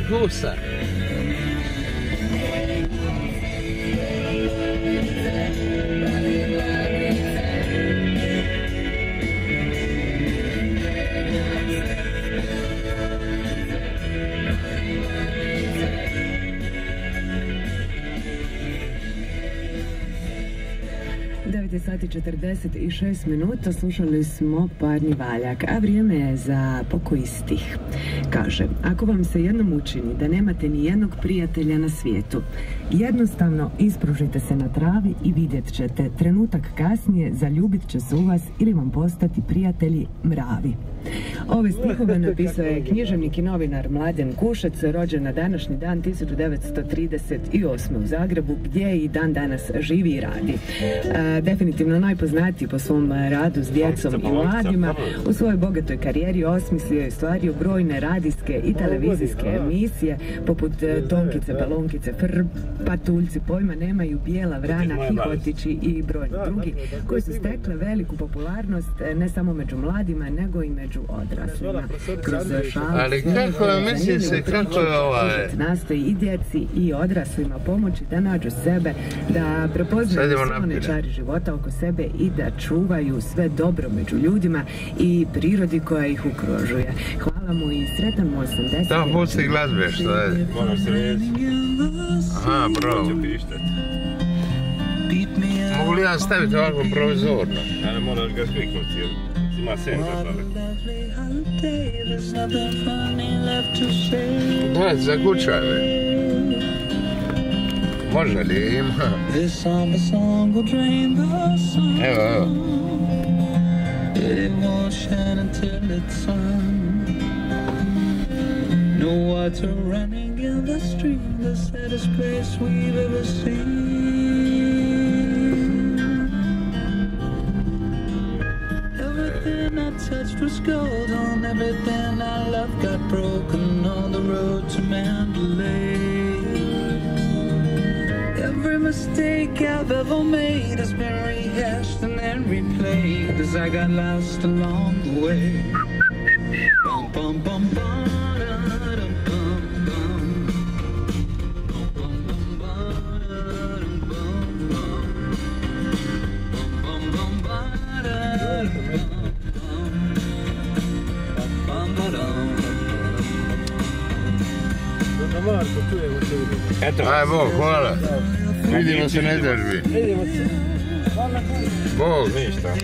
bagunça. 9 sati 46 minuta slušali smo parni valjak, a vrijeme je za pokoj stih. Kaže, ako vam se jednom učini da nemate ni jednog prijatelja na svijetu, jednostavno ispružite se na travi i vidjet ćete trenutak kasnije zaljubit će se u vas ili vam postati prijatelji mravi. Ove stihove napisao je književnik i novinar Mladen Kušec, rođen na današnji dan 1938. u Zagrebu, gdje i dan danas živi i radi. E, definitivno najpoznatiji po svom radu s djecom i mladima. U svojoj bogatoj karijeri osmislio je stvario brojne radijske i televizijske emisije, poput e, Tonkice, Balonkice, Fr, Patuljci, pojma nemaju, Bijela vrana, Hihotići i brojni drugi, koji su stekle veliku popularnost e, ne samo među mladima, nego i među odraslima. Ali kako je, misli se, kako je ovaj- nastoji i djeci i odraslima pomoći da nađu sebe, da prepoznaju sve čari života oko sebe i da čuvaju sve dobro među ljudima i prirodi koja ih okružuje. Hvala mu i sretan mu 80. Tamo pusti glazbe, što je? Moram se reći. Aha, bro. voleva stare trovare con un professorno. Era il modo del Gasquick ma senza fare. Li. No water running in the stream, the saddest place we've ever seen. Everything I touched was gold, and everything I loved got broken on the road to Mandalay. Every mistake I've ever made has been rehashed and then replayed as I got lost along the way. Bum, bum, bum, bum, da-dum, bum, Eto, Aj, Bog, hvala. Vidimo se ne drži. Vidimo se. Hvala. Bog. ništa.